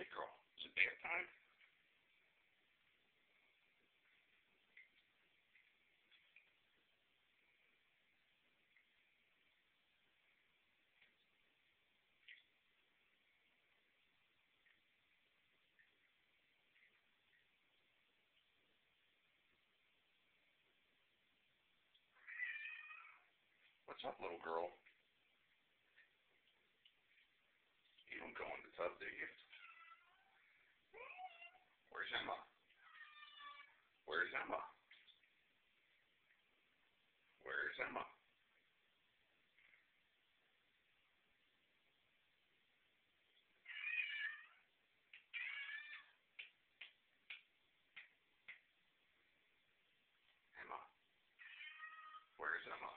Hey, girl, is it bear time? What's up, little girl? Emma? Where's Emma? Where's Emma?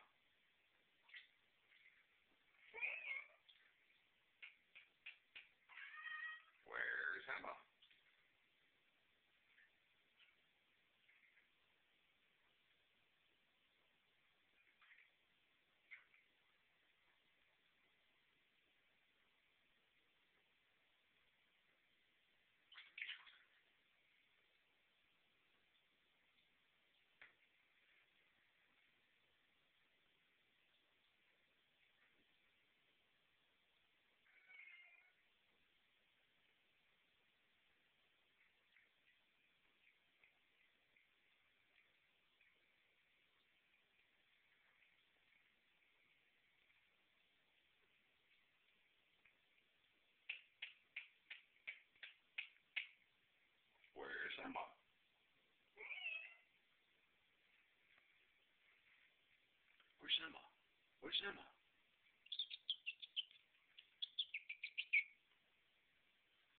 Emma? Where's Emma? Where's Emma?